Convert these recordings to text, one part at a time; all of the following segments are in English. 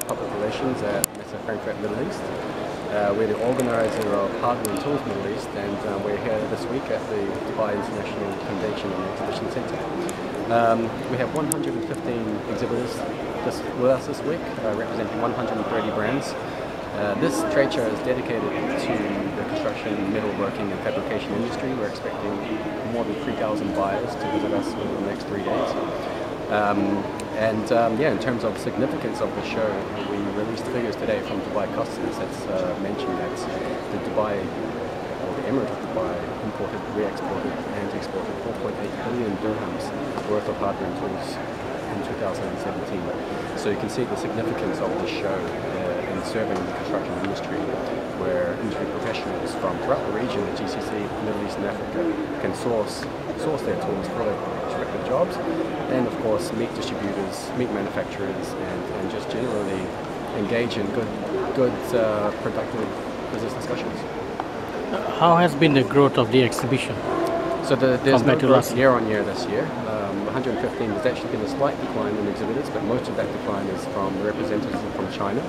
Public Relations at Messe Frankfurt Middle East. Uh, we're the organizer of Hardware and Tools Middle East and uh, we're here this week at the Dubai International Convention and Exhibition Centre. Um, we have 115 exhibitors with us this week, uh, representing 130 brands. Uh, this trade show is dedicated to the construction, metalworking and fabrication industry. We're expecting more than 3,000 buyers to visit us over the next three days. Um, and um, yeah, in terms of significance of the show, we released figures today from Dubai Customs that's uh, mentioned that the Dubai, or the Emirate of Dubai, imported, re-exported and exported 4.8 billion dirhams worth of hardware and tools in 2017. So you can see the significance of the show uh, in serving the construction industry, where industry professionals from throughout the region, the GCC, Middle East and Africa, can source source their tools for their jobs, and of course meet distributors, meet manufacturers, and, and just generally engage in good, good uh, productive business discussions. How has been the growth of the exhibition? So the, there's no growth year on year this year. Um, 115, there's actually been a slight decline in exhibitors, but most of that decline is from representatives from China.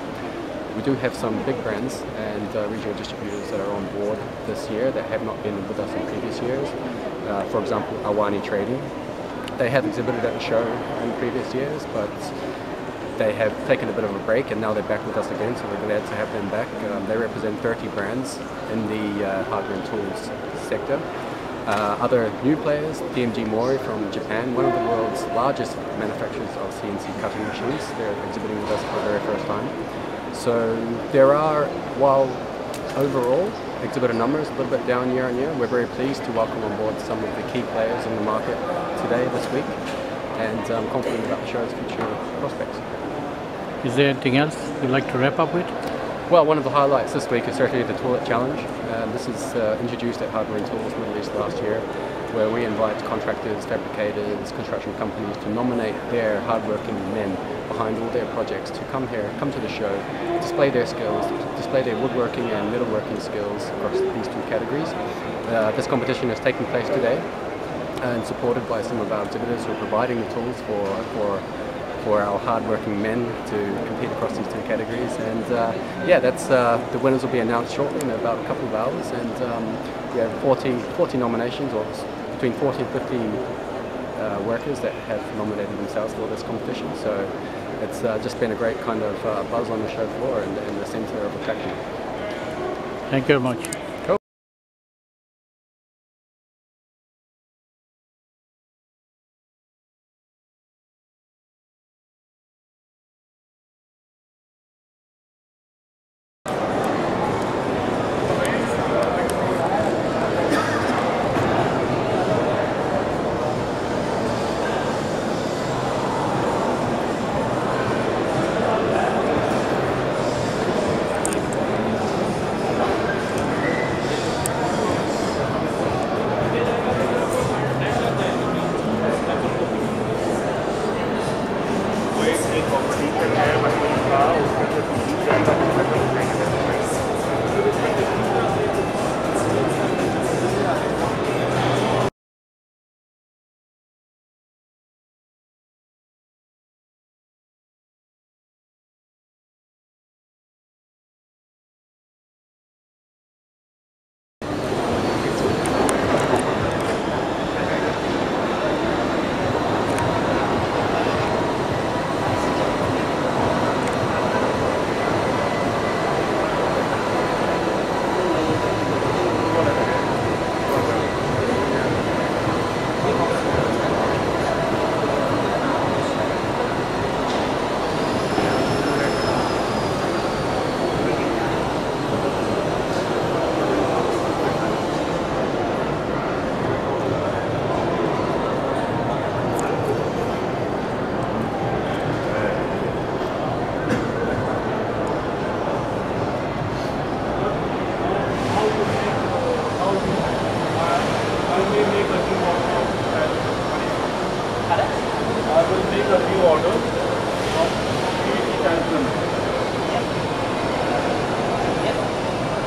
We do have some big brands and uh, regional distributors that are on board this year that have not been with us in previous years. Uh, for example, Awani Trading. They have exhibited at the show in previous years, but they have taken a bit of a break and now they're back with us again, so we're glad to have them back. Um, they represent 30 brands in the uh, hardware and tools sector. Uh, other new players, DMG Mori from Japan, one of the world's largest manufacturers of CNC cutting machines. They're exhibiting with us for the very first time. So there are, while overall exhibitor numbers a little bit down year on year, we're very pleased to welcome on board some of the key players in the market today, this week, and um, confident about the show's future prospects. Is there anything else you'd like to wrap up with? Well, one of the highlights this week is certainly the Toilet Challenge. Um, this is uh, introduced at Hardware and Tools Middle East last year, where we invite contractors, fabricators, construction companies to nominate their hardworking men behind all their projects to come here, come to the show, display their skills, display their woodworking and metalworking skills across these two categories. Uh, this competition is taking place today and supported by some of our exhibitors who are providing the tools for, for for our hardworking men to compete across these two categories. And uh, yeah, that's uh, the winners will be announced shortly in about a couple of hours. And um, we have 40, 40 nominations, or between 40 and 50 uh, workers that have nominated themselves for this competition. So it's uh, just been a great kind of uh, buzz on the show floor and, and the centre of attraction. Thank you very much.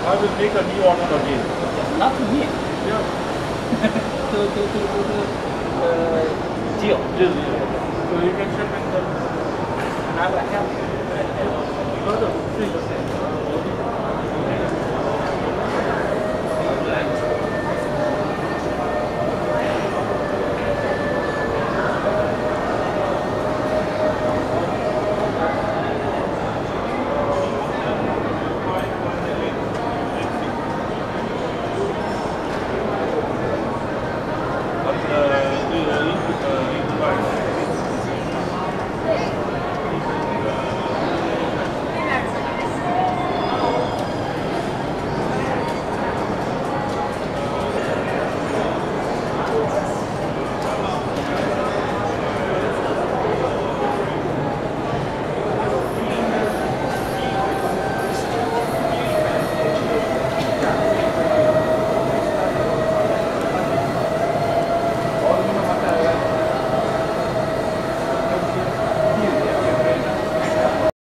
I will make a new order again. Not me. Yeah. to, to, to, to, to uh, deal. Deal. yes. So you can check in the... I will help You know the...